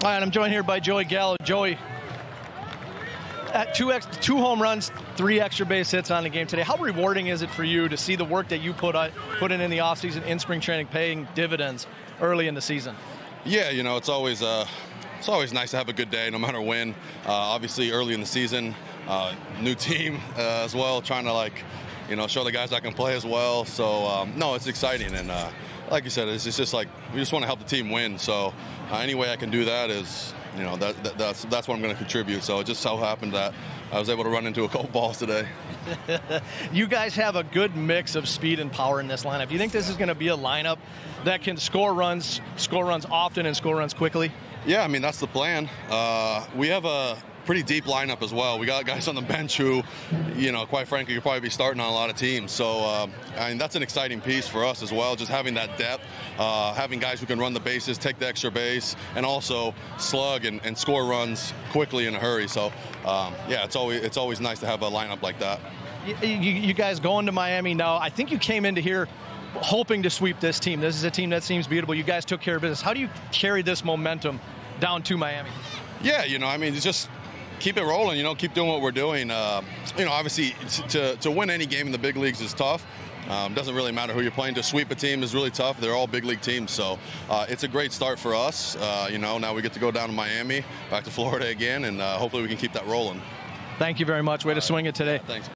All right, I'm joined here by Joey Gallo. Joey, at two ex, two home runs, three extra base hits on the game today. How rewarding is it for you to see the work that you put on, put in in the offseason in spring training paying dividends early in the season? Yeah, you know, it's always uh, it's always nice to have a good day, no matter when. Uh, obviously, early in the season, uh, new team uh, as well, trying to like, you know, show the guys I can play as well. So um, no, it's exciting, and uh, like you said, it's, it's, just like we just want to help the team win. So uh, any way I can do that is, you know, that, that that's that's what I'm going to contribute. So it just so happened that I was able to run into a couple balls today. you guys have a good mix of speed and power in this lineup. Do you think this is going to be a lineup that can score runs, score runs often, and score runs quickly? Yeah, I mean that's the plan. Uh, we have a pretty deep lineup as well. We got guys on the bench who, you know, quite frankly, could probably be starting on a lot of teams. So, uh, I mean, that's an exciting piece for us as well. Just having that depth, uh, having guys who can run the bases, take the extra base, and also slug and, and score runs quickly in a hurry. So, um, yeah, it's always it's always nice to have a lineup like that. You, you guys going to Miami now? I think you came into here hoping to sweep this team. This is a team that seems beatable. You guys took care of business. How do you carry this momentum down to Miami? Yeah, you know, I mean, it's just keep it rolling. You know, keep doing what we're doing. Uh, you know, obviously, to to win any game in the big leagues is tough. Um, doesn't really matter who you're playing. To sweep a team is really tough. They're all big league teams, so uh, it's a great start for us. Uh, you know, now we get to go down to Miami, back to Florida again, and uh, hopefully we can keep that rolling. Thank you very much. Way to swing it today. Thanks.